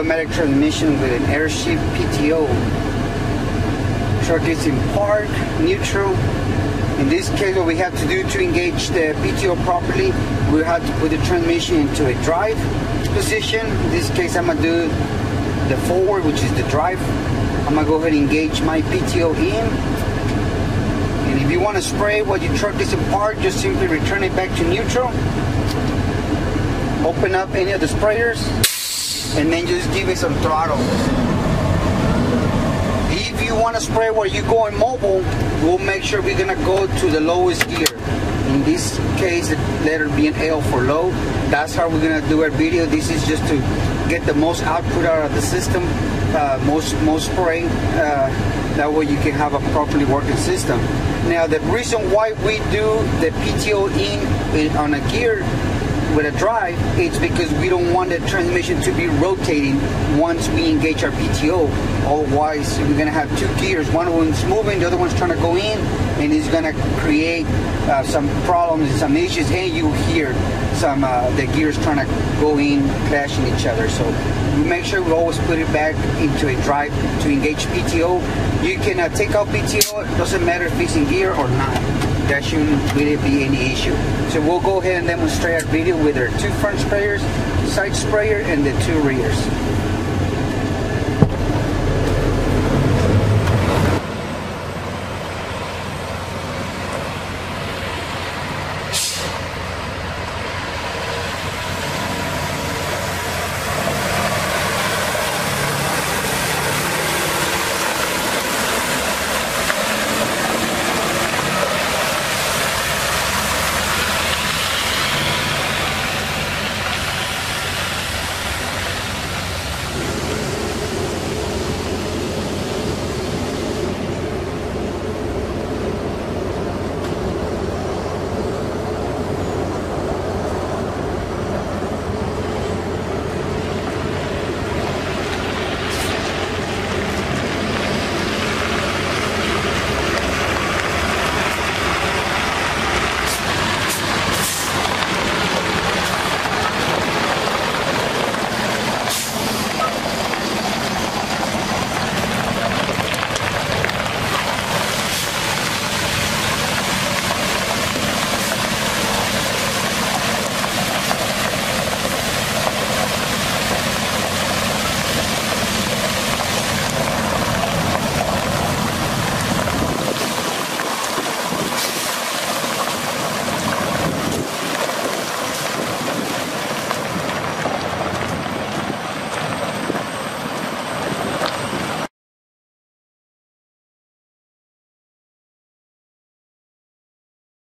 automatic transmission with an air shift PTO. Truck is in park, neutral. In this case, what we have to do to engage the PTO properly, we have to put the transmission into a drive position. In this case, I'm gonna do the forward, which is the drive. I'm gonna go ahead and engage my PTO in. And if you want to spray while your truck is in park, just simply return it back to neutral. Open up any of the sprayers, and then just give it some throttle. If you want to spray while you're going mobile, we'll make sure we're gonna go to the lowest gear. In this case, the letter being L for low. That's how we're gonna do our video. This is just to get the most output out of the system, uh, most most spray. Uh, that way you can have a properly working system. Now the reason why we do the PTO in on a gear with a drive, it's because we don't want the transmission to be rotating once we engage our PTO. Otherwise, we're gonna have two gears. One one's moving, the other one's trying to go in, and it's gonna create uh, some problems, some issues, and you hear some uh, the gears trying to go in, clashing each other. So we make sure we always put it back into a drive to engage PTO. You can uh, take out PTO. It doesn't matter if it's in gear or not that shouldn't really be any issue. So we'll go ahead and demonstrate our video with our two front sprayers, side sprayer, and the two rears.